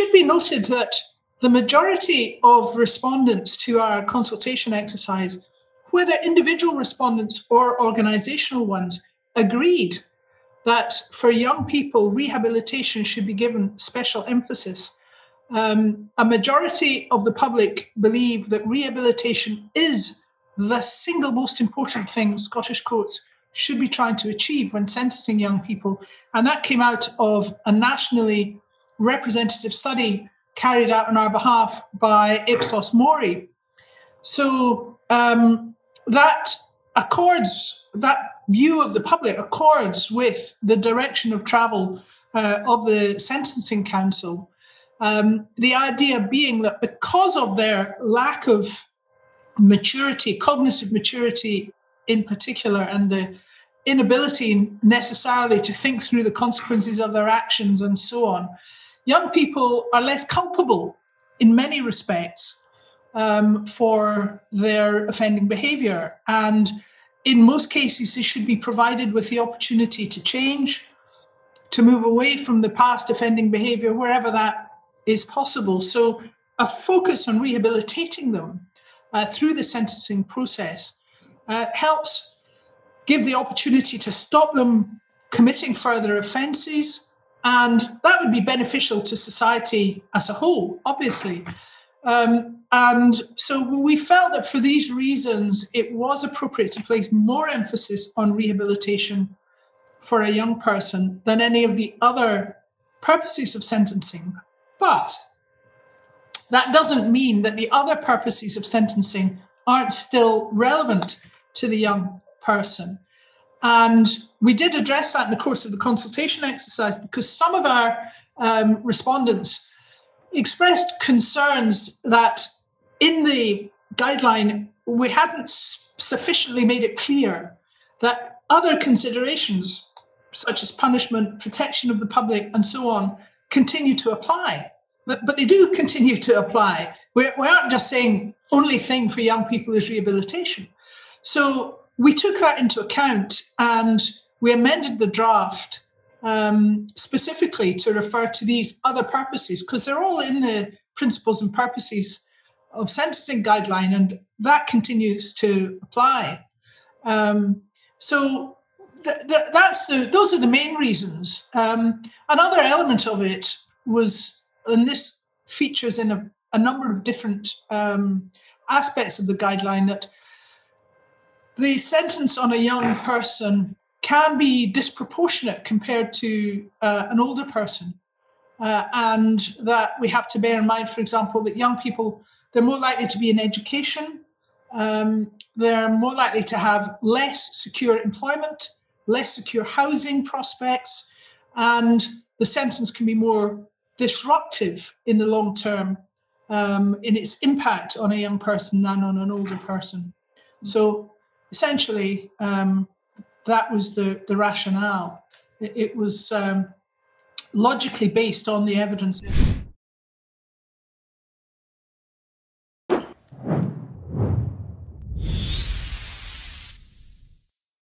should be noted that the majority of respondents to our consultation exercise, whether individual respondents or organizational ones, agreed that for young people, rehabilitation should be given special emphasis. Um, a majority of the public believe that rehabilitation is the single most important thing Scottish courts should be trying to achieve when sentencing young people. And that came out of a nationally representative study carried out on our behalf by Ipsos Mori. So um, that accords, that view of the public accords with the direction of travel uh, of the Sentencing Council. Um, the idea being that because of their lack of maturity, cognitive maturity in particular, and the inability necessarily to think through the consequences of their actions and so on, young people are less culpable in many respects um, for their offending behavior. And in most cases, they should be provided with the opportunity to change, to move away from the past offending behavior wherever that is possible. So, a focus on rehabilitating them uh, through the sentencing process uh, helps give the opportunity to stop them committing further offences. And that would be beneficial to society as a whole, obviously. Um, and so we felt that for these reasons, it was appropriate to place more emphasis on rehabilitation for a young person than any of the other purposes of sentencing. But that doesn't mean that the other purposes of sentencing aren't still relevant to the young person. And we did address that in the course of the consultation exercise because some of our um, respondents expressed concerns that in the guideline we hadn't sufficiently made it clear that other considerations, such as punishment, protection of the public, and so on, continue to apply. But, but they do continue to apply. We're, we aren't just saying only thing for young people is rehabilitation. So we took that into account and we amended the draft um, specifically to refer to these other purposes because they're all in the principles and purposes of sentencing guideline, and that continues to apply. Um, so th- th- that's the those are the main reasons. Um, another element of it was, and this features in a, a number of different um, aspects of the guideline that the sentence on a young person can be disproportionate compared to uh, an older person. Uh, and that we have to bear in mind, for example, that young people, they're more likely to be in education, um, they're more likely to have less secure employment, less secure housing prospects, and the sentence can be more disruptive in the long term um, in its impact on a young person than on an older person. So essentially, um, that was the, the rationale. It, it was um, logically based on the evidence.